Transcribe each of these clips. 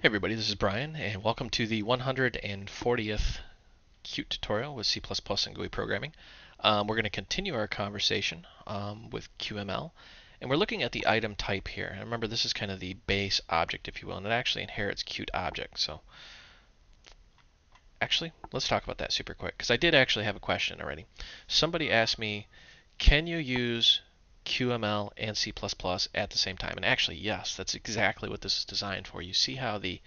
Hey everybody, this is Brian, and welcome to the 140th Qt tutorial with C++ and GUI programming. Um, we're going to continue our conversation um, with QML, and we're looking at the item type here. And remember, this is kind of the base object, if you will, and it actually inherits QObject. So, actually, let's talk about that super quick, because I did actually have a question already. Somebody asked me, can you use QML and C++ at the same time. And actually, yes, that's exactly what this is designed for. You see how the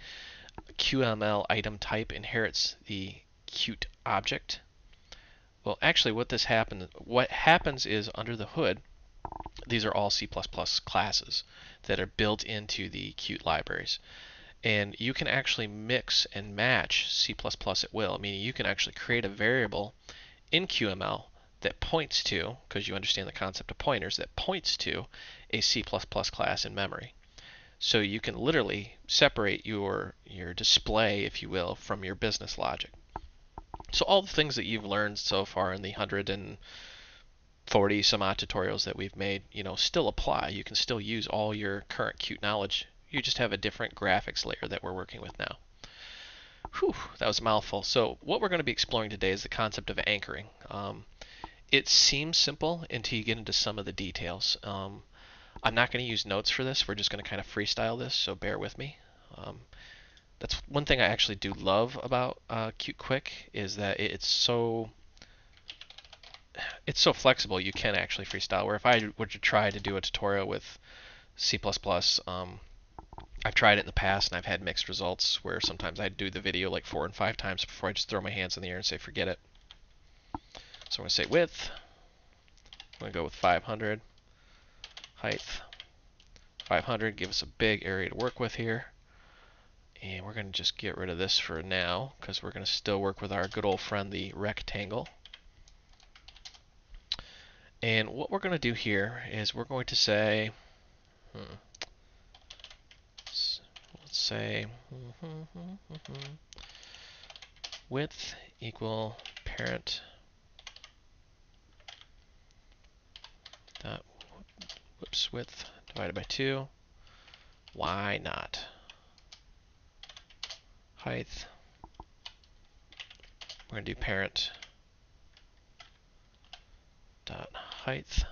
QML item type inherits the Qt object? Well, actually, what this happens, what happens is under the hood, these are all C++ classes that are built into the Qt libraries. And you can actually mix and match C++ at will, meaning you can actually create a variable in QML that points to, because you understand the concept of pointers, that points to a C++ class in memory. So you can literally separate your, your display, if you will, from your business logic. So all the things that you've learned so far in the 140 some odd tutorials that we've made, you know, still apply. You can still use all your current Qt knowledge. You just have a different graphics layer that we're working with now. Whew, that was a mouthful. So what we're going to be exploring today is the concept of anchoring. Um, it seems simple until you get into some of the details. Um, I'm not going to use notes for this. We're just going to kind of freestyle this, so bear with me. Um, that's one thing I actually do love about uh, Quick is that it's so it's so flexible. You can actually freestyle. Where if I were to try to do a tutorial with C++, um, I've tried it in the past and I've had mixed results. Where sometimes I do the video like four and five times before I just throw my hands in the air and say forget it. So I'm going to say width. I'm going to go with 500. Height. 500. Give us a big area to work with here. And we're going to just get rid of this for now because we're going to still work with our good old friend, the rectangle. And what we're going to do here is we're going to say, hmm, let's say hmm, hmm, hmm, width equal parent whoops, width divided by 2. Why not? Height. We're going to do parent dot height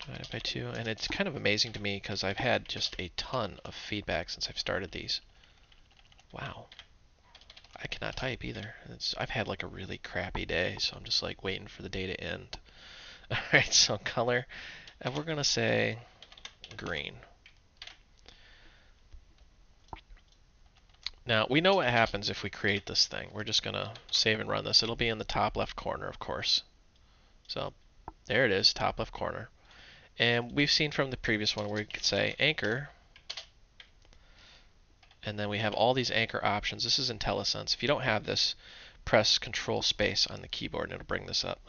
divided by 2. And it's kind of amazing to me because I've had just a ton of feedback since I've started these. Wow. I cannot type either. It's, I've had like a really crappy day, so I'm just like waiting for the day to end. Alright, so color and we're going to say green. Now, we know what happens if we create this thing. We're just going to save and run this. It'll be in the top left corner, of course. So, there it is, top left corner. And we've seen from the previous one where we could say anchor, and then we have all these anchor options. This is IntelliSense. If you don't have this, press Control Space on the keyboard and it'll bring this up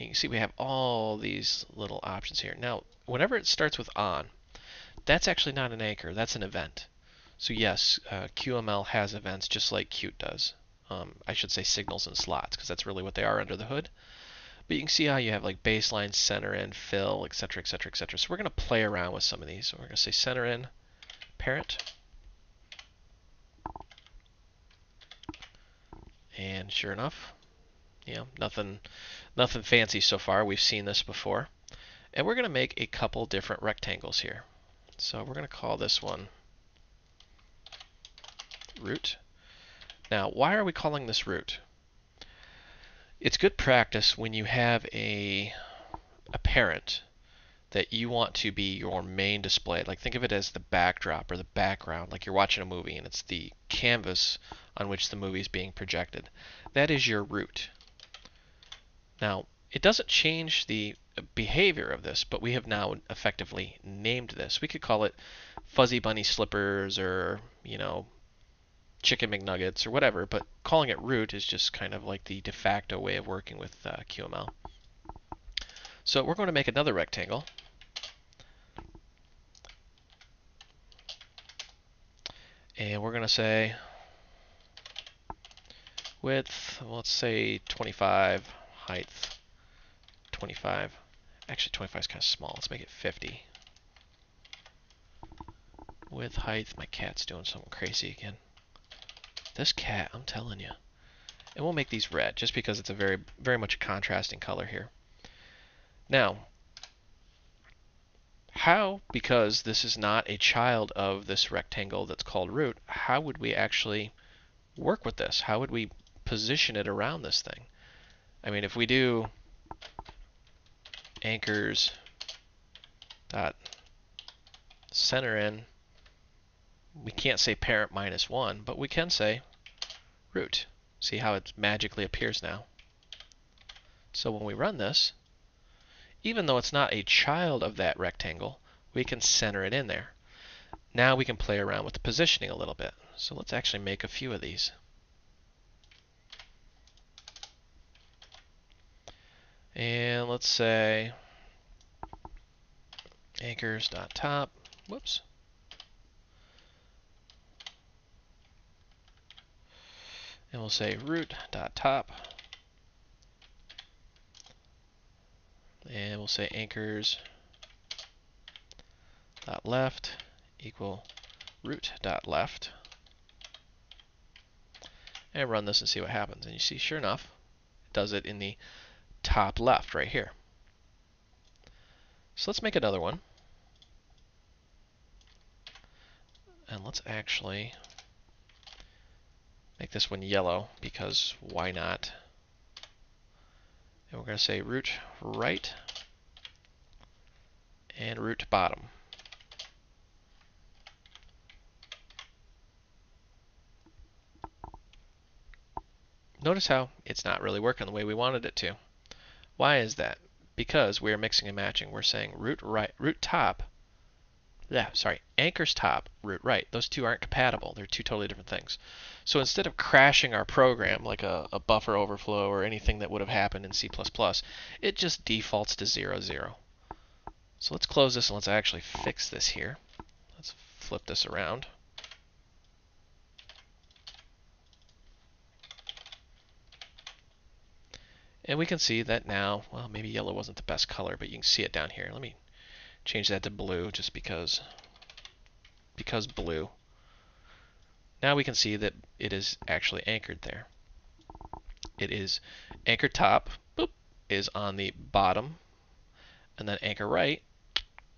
you can see we have all these little options here. Now, whenever it starts with on, that's actually not an anchor, that's an event. So yes, uh, QML has events just like Qt does. Um, I should say signals and slots because that's really what they are under the hood. But you can see how you have like baseline, center in, fill, etc., etc., etc. So we're going to play around with some of these. So we're going to say center in, parent, and sure enough, you know, nothing, nothing fancy so far. We've seen this before. And we're going to make a couple different rectangles here. So we're going to call this one root. Now, why are we calling this root? It's good practice when you have a, a parent that you want to be your main display. Like think of it as the backdrop or the background, like you're watching a movie and it's the canvas on which the movie is being projected. That is your root. Now, it doesn't change the behavior of this, but we have now effectively named this. We could call it fuzzy bunny slippers or, you know, chicken McNuggets or whatever, but calling it root is just kind of like the de facto way of working with uh, QML. So we're going to make another rectangle. And we're going to say width, let's say 25 height 25. Actually, 25 is kind of small. Let's make it 50. width, height. My cat's doing something crazy again. This cat, I'm telling you. And we'll make these red, just because it's a very, very much a contrasting color here. Now, how, because this is not a child of this rectangle that's called root, how would we actually work with this? How would we position it around this thing? I mean, if we do anchors dot center in, we can't say parent minus 1, but we can say root. See how it magically appears now. So when we run this, even though it's not a child of that rectangle, we can center it in there. Now we can play around with the positioning a little bit. So let's actually make a few of these. And let's say anchors dot top. Whoops. And we'll say root dot top. And we'll say anchors dot left equal root dot left. And run this and see what happens. And you see, sure enough, it does it in the top left right here. So let's make another one. And let's actually make this one yellow because why not? And we're going to say root right and root bottom. Notice how it's not really working the way we wanted it to. Why is that? Because we are mixing and matching. We're saying root right, root top. Yeah, sorry, anchors top, root right. Those two aren't compatible. They're two totally different things. So instead of crashing our program like a, a buffer overflow or anything that would have happened in C++, it just defaults to 0, 0. So let's close this and let's actually fix this here. Let's flip this around. And we can see that now, well, maybe yellow wasn't the best color, but you can see it down here. Let me change that to blue just because, because blue. Now we can see that it is actually anchored there. It is anchor top, boop, is on the bottom, and then anchor right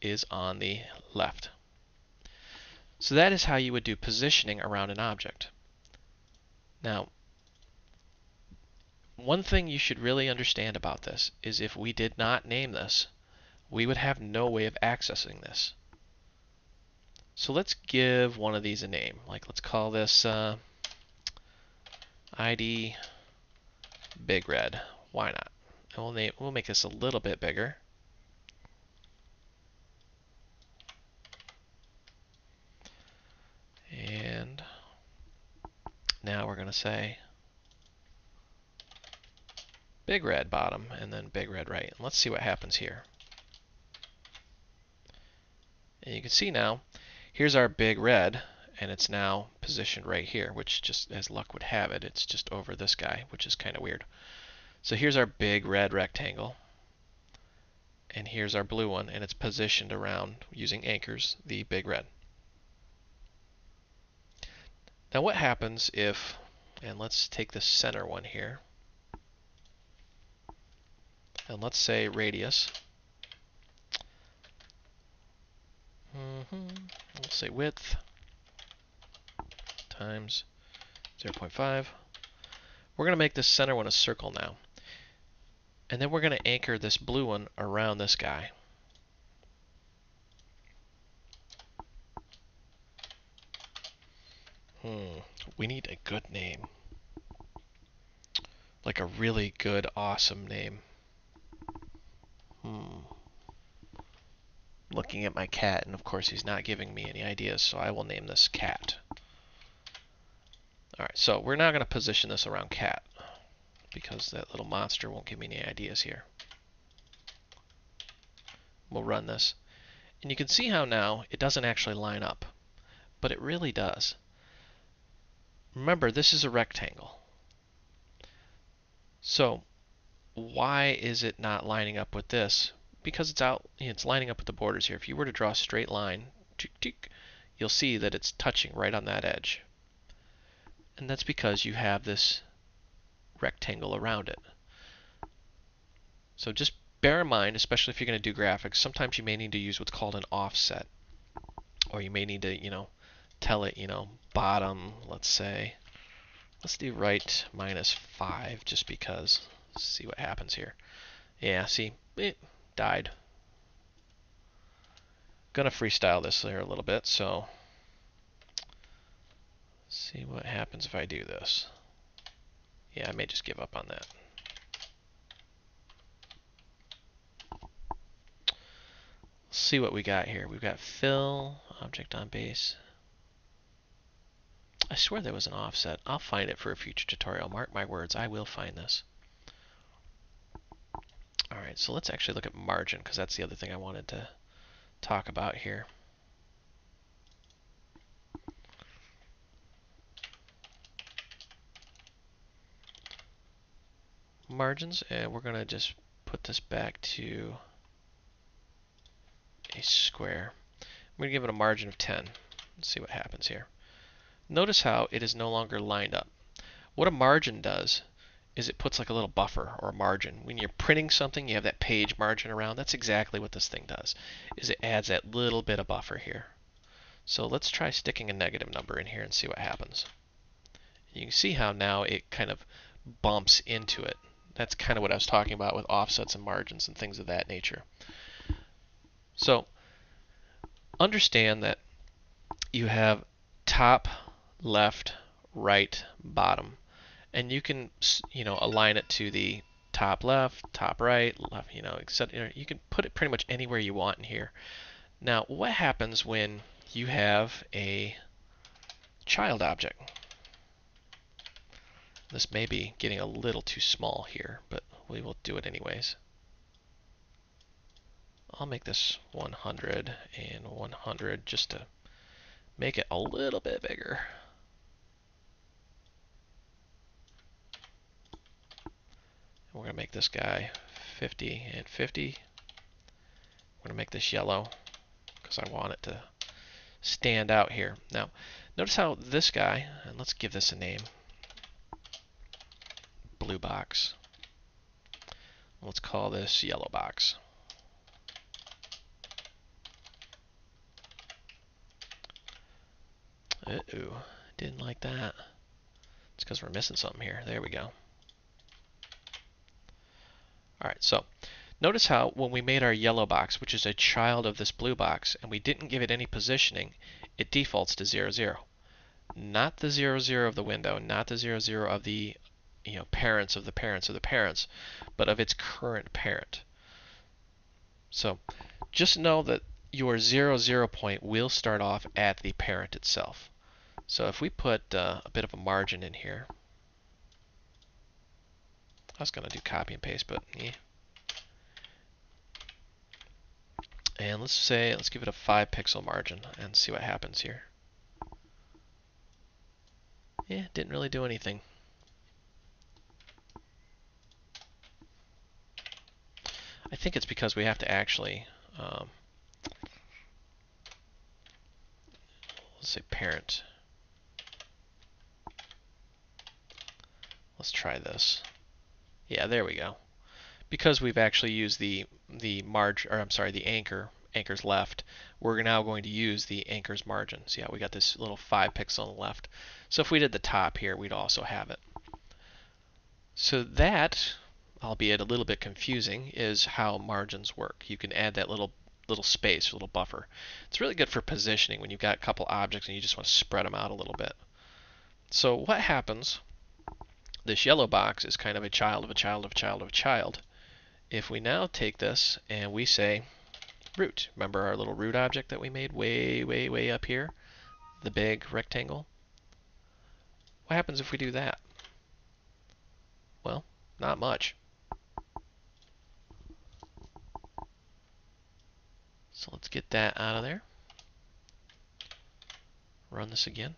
is on the left. So that is how you would do positioning around an object. Now, one thing you should really understand about this is if we did not name this, we would have no way of accessing this. So let's give one of these a name. Like let's call this uh, ID Big Red. Why not? And we'll name we'll make this a little bit bigger. And now we're going to say big red bottom and then big red right. And let's see what happens here. And you can see now, here's our big red, and it's now positioned right here, which just as luck would have it, it's just over this guy, which is kind of weird. So here's our big red rectangle, and here's our blue one, and it's positioned around using anchors, the big red. Now what happens if, and let's take the center one here, and let's say radius. Mm -hmm. We'll say width times 0.5. We're going to make this center one a circle now. And then we're going to anchor this blue one around this guy. Hmm, we need a good name. Like a really good, awesome name. Hmm. Looking at my cat, and of course he's not giving me any ideas, so I will name this cat. Alright, so we're now going to position this around cat, because that little monster won't give me any ideas here. We'll run this. And you can see how now it doesn't actually line up, but it really does. Remember, this is a rectangle. So why is it not lining up with this? Because it's out, it's lining up with the borders here. If you were to draw a straight line, you'll see that it's touching right on that edge. And that's because you have this rectangle around it. So just bear in mind, especially if you're going to do graphics, sometimes you may need to use what's called an offset. Or you may need to, you know, tell it, you know, bottom, let's say. Let's do right minus 5 just because. Let's see what happens here. Yeah, see, it died. Gonna freestyle this here a little bit, so see what happens if I do this. Yeah, I may just give up on that. Let's see what we got here. We've got fill, object on base. I swear there was an offset. I'll find it for a future tutorial. Mark my words, I will find this. Alright, so let's actually look at margin, because that's the other thing I wanted to talk about here. Margins, and we're going to just put this back to a square. I'm going to give it a margin of 10. Let's see what happens here. Notice how it is no longer lined up. What a margin does is it puts like a little buffer or a margin. When you're printing something, you have that page margin around. That's exactly what this thing does, is it adds that little bit of buffer here. So let's try sticking a negative number in here and see what happens. You can see how now it kind of bumps into it. That's kind of what I was talking about with offsets and margins and things of that nature. So understand that you have top, left, right, bottom and you can you know align it to the top left, top right, left, you know, etc. You can put it pretty much anywhere you want in here. Now, what happens when you have a child object? This may be getting a little too small here, but we will do it anyways. I'll make this 100 and 100 just to make it a little bit bigger. We're going to make this guy 50 and 50. We're going to make this yellow because I want it to stand out here. Now, notice how this guy, and let's give this a name, blue box. Let's call this yellow box. Uh-oh, didn't like that. It's because we're missing something here. There we go. All right, so notice how when we made our yellow box, which is a child of this blue box, and we didn't give it any positioning, it defaults to 0, 0. Not the 0, 0 of the window, not the 0, 0 of the you know, parents of the parents of the parents, but of its current parent. So just know that your 0, 0 point will start off at the parent itself. So if we put uh, a bit of a margin in here, I was going to do copy and paste, but yeah. And let's say, let's give it a 5 pixel margin and see what happens here. Yeah, didn't really do anything. I think it's because we have to actually, um, let's say parent. Let's try this. Yeah, there we go. Because we've actually used the the marge, or I'm sorry, the anchor, anchor's left, we're now going to use the anchor's margin. So yeah, we got this little 5 pixel on the left. So if we did the top here, we'd also have it. So that, albeit a little bit confusing, is how margins work. You can add that little little space, little buffer. It's really good for positioning when you've got a couple objects and you just want to spread them out a little bit. So what happens this yellow box is kind of a child of a child of a child of a child. If we now take this and we say root, remember our little root object that we made way, way, way up here? The big rectangle? What happens if we do that? Well, not much. So let's get that out of there. Run this again.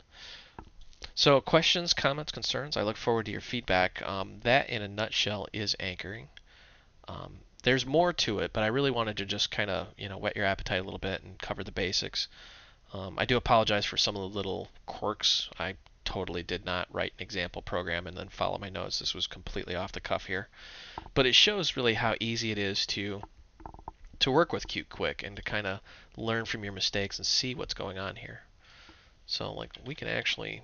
So questions, comments, concerns, I look forward to your feedback. Um, that in a nutshell is anchoring. Um, there's more to it, but I really wanted to just kind of, you know, whet your appetite a little bit and cover the basics. Um, I do apologize for some of the little quirks. I totally did not write an example program and then follow my notes. This was completely off the cuff here. But it shows really how easy it is to to work with Qt Quick and to kind of learn from your mistakes and see what's going on here. So like we can actually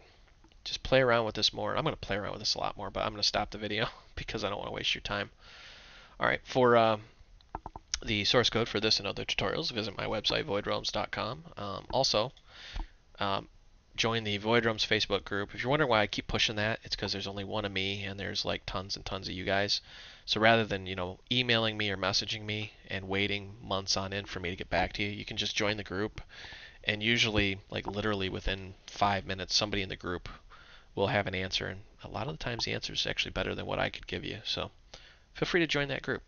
just play around with this more. I'm going to play around with this a lot more, but I'm going to stop the video because I don't want to waste your time. All right, for uh, the source code for this and other tutorials, visit my website, voidrealms.com. Um, also, um, join the Void Realms Facebook group. If you're wondering why I keep pushing that, it's because there's only one of me and there's like tons and tons of you guys. So rather than, you know, emailing me or messaging me and waiting months on end for me to get back to you, you can just join the group. And usually, like literally within five minutes, somebody in the group will have an answer. And a lot of the times the answer is actually better than what I could give you. So feel free to join that group.